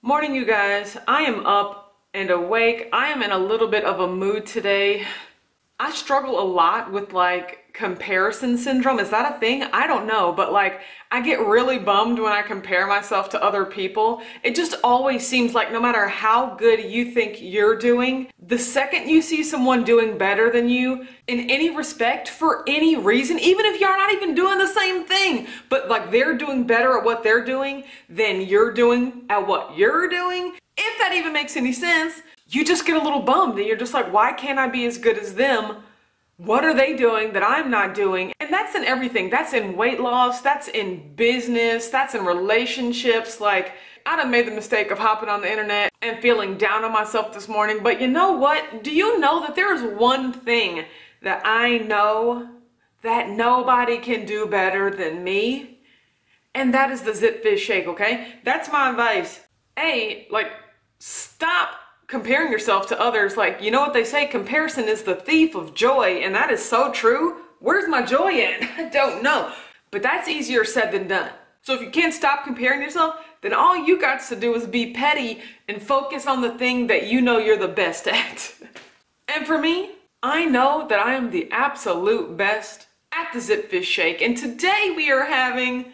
Morning, you guys. I am up and awake. I am in a little bit of a mood today. I struggle a lot with like comparison syndrome. Is that a thing? I don't know, but like I get really bummed when I compare myself to other people. It just always seems like no matter how good you think you're doing, the second you see someone doing better than you in any respect for any reason, even if you're not even doing the same thing, but like they're doing better at what they're doing than you're doing at what you're doing, if that even makes any sense, you just get a little bummed and you're just like, why can't I be as good as them? What are they doing that I'm not doing? And that's in everything. That's in weight loss, that's in business, that's in relationships. Like, I done made the mistake of hopping on the internet and feeling down on myself this morning. But you know what? Do you know that there is one thing that I know that nobody can do better than me? And that is the Zip Fizz Shake, okay? That's my advice. A, like, stop comparing yourself to others. Like, you know what they say? Comparison is the thief of joy. And that is so true. Where's my joy in? I don't know. But that's easier said than done. So if you can't stop comparing yourself, then all you got to do is be petty and focus on the thing that you know you're the best at. and for me, I know that I am the absolute best at the Zip Fizz Shake. And today we are having,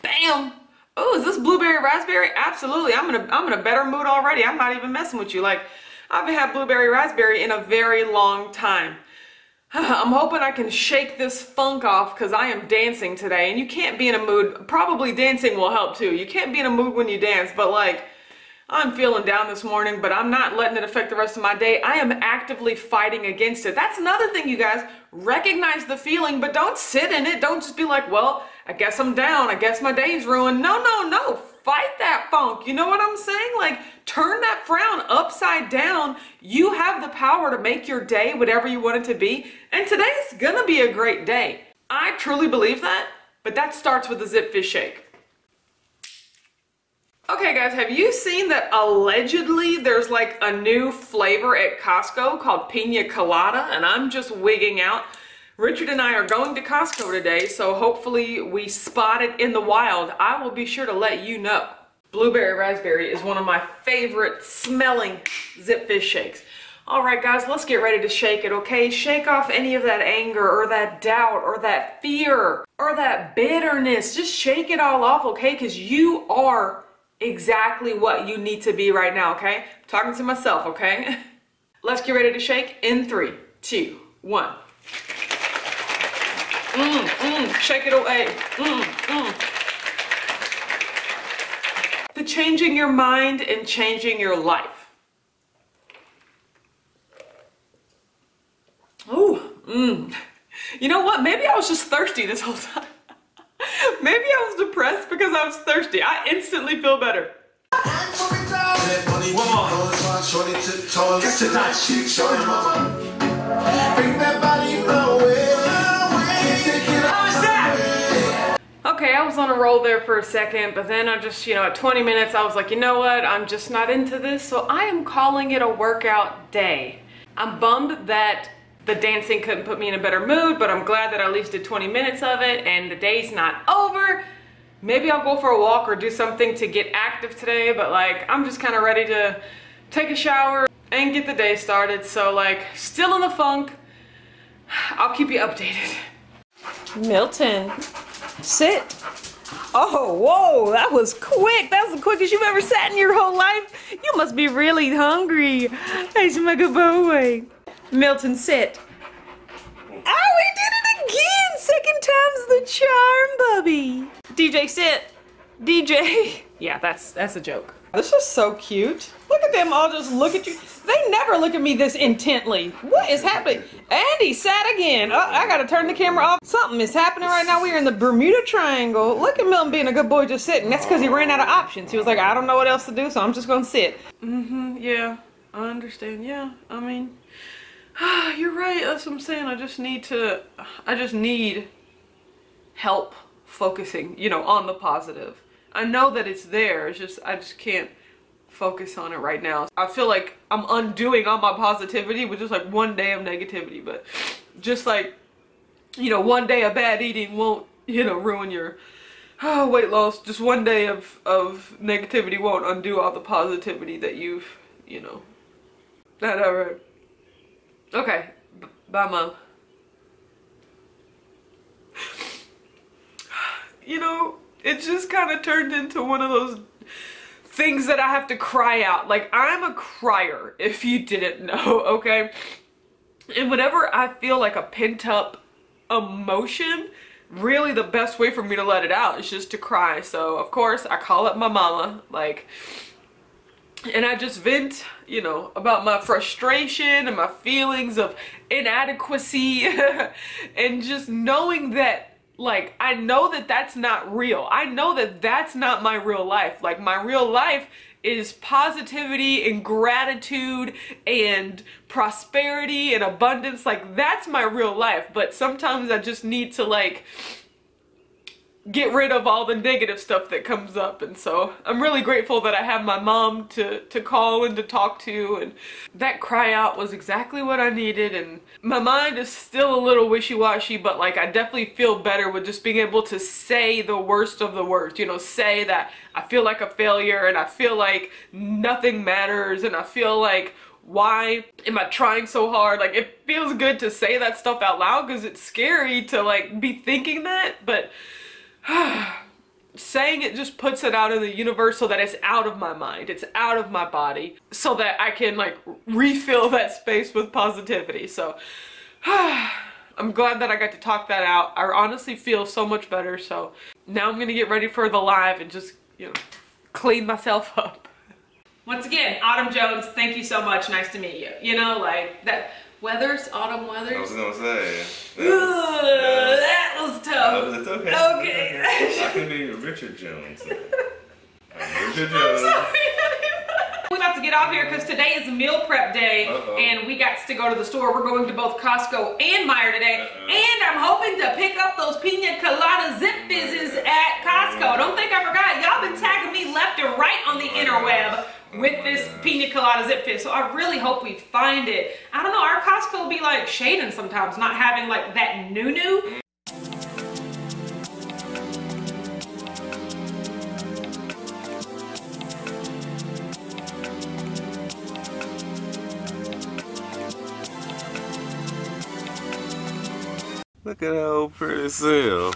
bam, oh, is this blueberry raspberry? Absolutely. I'm in a I'm in a better mood already. I'm not even messing with you. Like I haven't had blueberry raspberry in a very long time. I'm hoping I can shake this funk off because I am dancing today and you can't be in a mood. Probably dancing will help too. You can't be in a mood when you dance, but like I'm feeling down this morning, but I'm not letting it affect the rest of my day. I am actively fighting against it. That's another thing, you guys. Recognize the feeling, but don't sit in it. Don't just be like, well, I guess I'm down. I guess my day's ruined. No, no, no. Fight that funk. You know what I'm saying? Like, turn that frown upside down. You have the power to make your day whatever you want it to be. And today's gonna be a great day. I truly believe that, but that starts with the Zip Fizz Shake. Okay guys, have you seen that allegedly there's like a new flavor at Costco called Pina Colada and I'm just wigging out. Richard and I are going to Costco today, so hopefully we spot it in the wild. I will be sure to let you know. Blueberry raspberry is one of my favorite smelling Zip Fizz shakes. All right, guys, let's get ready to shake it, okay? Shake off any of that anger or that doubt or that fear or that bitterness. Just shake it all off, okay? Because you are exactly what you need to be right now, okay? I'm talking to myself, okay? Let's get ready to shake in three, two, one. Mmm, mmm, shake it away. Mmm, mmm. The changing your mind and changing your life. Ooh, mmm. You know what? Maybe I was just thirsty this whole time. Maybe I was depressed because I was thirsty. I instantly feel better. Okay, I was on a roll there for a second, but then I just, you know, at 20 minutes, I was like, you know what? I'm just not into this, so I am calling it a workout day. I'm bummed that the dancing couldn't put me in a better mood, but I'm glad that I at least did 20 minutes of it and the day's not over. Maybe I'll go for a walk or do something to get active today, but like I'm just kind of ready to take a shower and get the day started. So like still in the funk. I'll keep you updated. Milton, sit. Oh, whoa, that was quick. That was the quickest you've ever sat in your whole life. You must be really hungry. Hey, my good boy. Milton, sit. Oh, we did it again! Second time's the charm, Bubby. DJ, sit. DJ. Yeah, that's that's a joke. This is so cute. Look at them all just look at you. They never look at me this intently. What is happening? Andy sat again. Oh, I gotta turn the camera off. Something is happening right now. We're in the Bermuda Triangle. Look at Milton being a good boy just sitting. That's because he ran out of options. He was like, I don't know what else to do, so I'm just gonna sit. Mm-hmm, yeah. I understand. Yeah, I mean, you're right. That's what I'm saying. I just need to, I just need help focusing, you know, on the positive. I know that it's there. It's just, I just can't focus on it right now. I feel like I'm undoing all my positivity with just like one day of negativity, but just like, you know, one day of bad eating won't, you know, ruin your oh, weight loss, just one day of, of negativity won't undo all the positivity that you've, you know, that ever. Okay, B bye mom. You know, it just kind of turned into one of those things that I have to cry out. Like, I'm a crier, if you didn't know, okay? And whenever I feel like a pent up emotion, really the best way for me to let it out is just to cry. So, of course, I call up my mama, like, and I just vent, you know, about my frustration and my feelings of inadequacy and just knowing that like I know that that's not real. I know that that's not my real life. Like my real life is positivity and gratitude and prosperity and abundance. Like that's my real life. But sometimes I just need to like get rid of all the negative stuff that comes up. And so I'm really grateful that I have my mom to to call and to talk to. And that cry out was exactly what I needed. And my mind is still a little wishy-washy but like I definitely feel better with just being able to say the worst of the worst you know say that I feel like a failure and I feel like nothing matters and I feel like why am I trying so hard? Like it feels good to say that stuff out loud because it's scary to like be thinking that, but saying it just puts it out in the universe so that it's out of my mind, it's out of my body, so that I can like refill that space with positivity. So I'm glad that I got to talk that out. I honestly feel so much better. So now I'm gonna get ready for the live and just, you know, clean myself up. Once again, Autumn Jones, thank you so much. Nice to meet you. You know, like that weathers, autumn weathers. I was gonna say. That was, that was tough. No, it's okay. Okay. It's okay. I can be Richard Jones. I'm Richard Jones. We're about to get off here because today is meal prep day uh -oh. and we got to go to the store. We're going to both Costco and Meijer today. Uh -oh. And I'm hoping to pick up those pina colada zip fizzes at Costco. Don't think I forgot. Y'all been tagging me left and right on the interweb with this pina colada zip fizz. So I really hope we find it. I don't know, our Costco will be like shading sometimes, not having like that new-new. Look at old pretty self.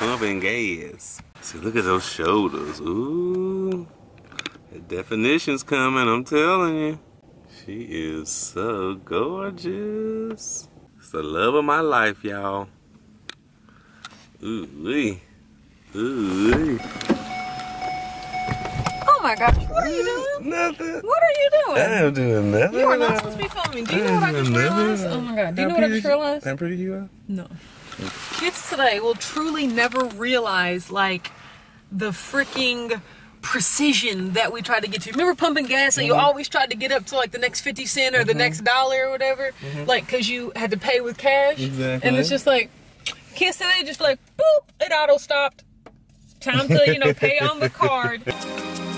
Pumping gas. See, look at those shoulders. Ooh. Definition's coming, I'm telling you. She is so gorgeous. It's the love of my life, y'all. Ooh wee. Ooh wee. Oh my gosh, what are you doing? Nothing. What are you doing? I'm doing nothing. You are not supposed to be filming. Do you know what I just realized? Oh my god. Do you know what I just realized? How pretty you are? No. Kids today will truly never realize like the freaking precision that we tried to get to. Remember pumping gas and mm-hmm. you always tried to get up to like the next 50 cent or mm-hmm. the next dollar or whatever? Mm-hmm. Like, because you had to pay with cash. Exactly. And it's just like, kids today just like, boop, it auto stopped. Time to, you know, pay on the card.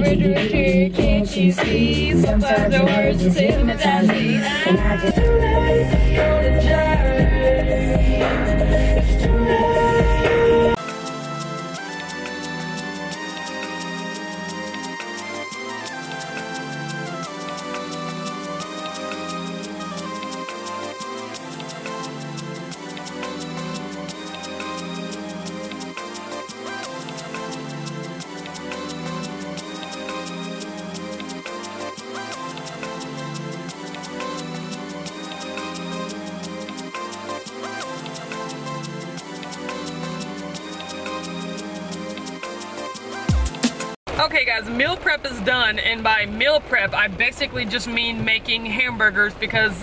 Can't you see? Sometimes the words just hypnotize me. And I just It's too late. Okay guys, meal prep is done and by meal prep I basically just mean making hamburgers because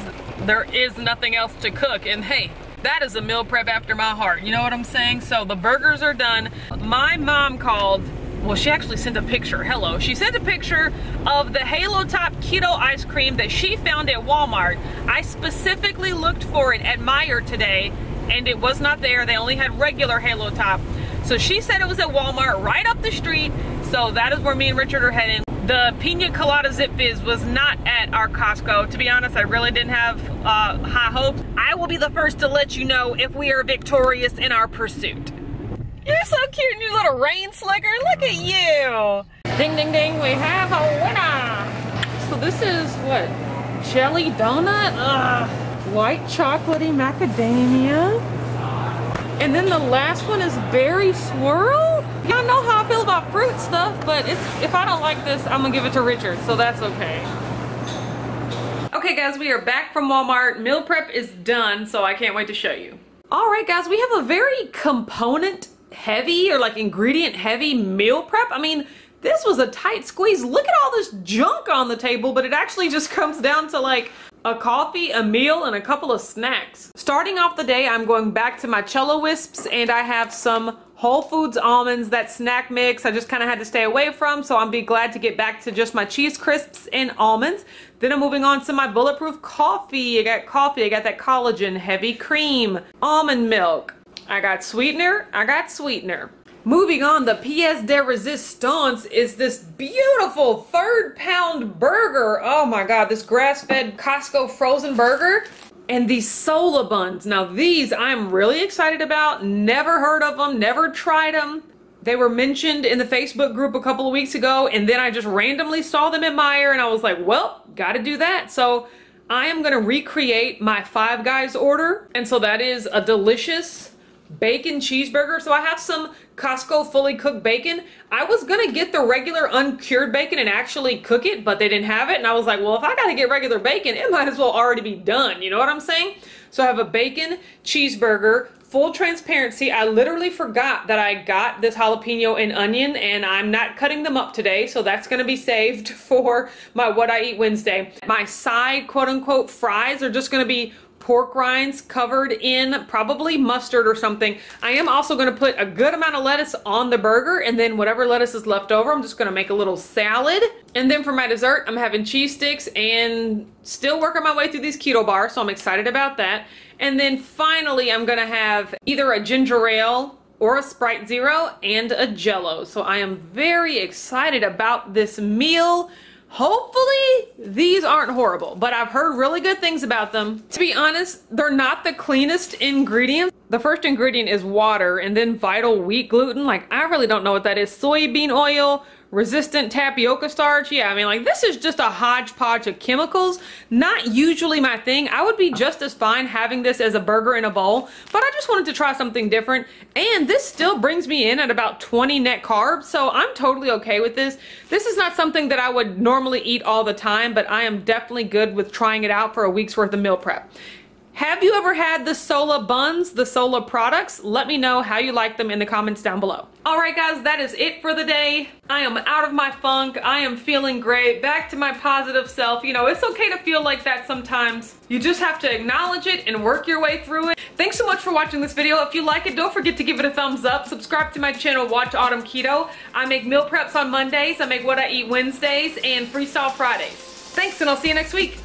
there is nothing else to cook and hey, That is a meal prep after my heart. You know what I'm saying? So the burgers are done. My mom called well, she actually sent a picture. Hello. She sent a picture of the Halo Top Keto ice cream that she found at Walmart. I specifically looked for it at Meijer today and it was not there. They only had regular Halo Top. So she said it was at Walmart right up the street. So that is where me and Richard are heading. The Pina Colada Zip Fizz was not at our Costco. To be honest, I really didn't have uh, high hopes. I will be the first to let you know if we are victorious in our pursuit. You're so cute in your little rain slicker. Look at you. Ding, ding, ding. We have a winner. So this is what? Jelly donut? Ugh. White chocolatey macadamia. And then the last one is berry swirl. Y'all know how I feel about fruit stuff, but if I don't like this, I'm gonna give it to Richard, so that's okay. Okay guys, we are back from Walmart. Meal prep is done, so I can't wait to show you. All right guys, we have a very component heavy or like ingredient heavy meal prep. I mean, this was a tight squeeze. Look at all this junk on the table, but it actually just comes down to like a coffee, a meal, and a couple of snacks. Starting off the day, I'm going back to my Cello-Whisps and I have some Whole Foods almonds, that snack mix I just kind of had to stay away from, so I'm be glad to get back to just my cheese crisps and almonds. Then I'm moving on to my Bulletproof coffee. I got coffee, I got that collagen, heavy cream, almond milk, I got sweetener, I got sweetener. Moving on, the pièce de resistance is this beautiful third pound burger. Oh my God, this grass-fed Costco frozen burger. And these Sola buns. Now these I'm really excited about. Never heard of them, never tried them. They were mentioned in the Facebook group a couple of weeks ago and then I just randomly saw them at Meijer and I was like, well, gotta do that. So I am gonna recreate my Five Guys order. And so that is a delicious bacon cheeseburger. So I have some Costco fully cooked bacon. I was gonna get the regular uncured bacon and actually cook it, but they didn't have it. And I was like, well, if I gotta get regular bacon, it might as well already be done. You know what I'm saying? So I have a bacon cheeseburger, full transparency, I literally forgot that I got this jalapeno and onion and I'm not cutting them up today. So that's going to be saved for my What I Eat Wednesday. My side quote unquote fries are just going to be pork rinds covered in probably mustard or something. I am also going to put a good amount of lettuce on the burger and then whatever lettuce is left over, I'm just going to make a little salad. And then for my dessert, I'm having cheese sticks and still working my way through these keto bars, so I'm excited about that. And then finally, I'm going to have either a ginger ale or a Sprite Zero and a Jello. So I am very excited about this meal. Hopefully these aren't horrible, but I've heard really good things about them. To be honest, they're not the cleanest ingredients. The first ingredient is water and then vital wheat gluten. Like I really don't know what that is. Soybean oil, resistant tapioca starch. Yeah, I mean, like, this is just a hodgepodge of chemicals. Not usually my thing. I would be just as fine having this as a burger in a bowl, but I just wanted to try something different. And this still brings me in at about 20 net carbs, so I'm totally okay with this. This is not something that I would normally eat all the time, but I am definitely good with trying it out for a week's worth of meal prep. Have you ever had the Sola buns, the Sola products? Let me know how you like them in the comments down below. All right, guys, that is it for the day. I am out of my funk. I am feeling great. Back to my positive self. You know, it's okay to feel like that sometimes. You just have to acknowledge it and work your way through it. Thanks so much for watching this video. If you like it, don't forget to give it a thumbs up. Subscribe to my channel, Watch Autumn Keto. I make meal preps on Mondays. I make What I Eat Wednesdays and Freestyle Fridays. Thanks, and I'll see you next week.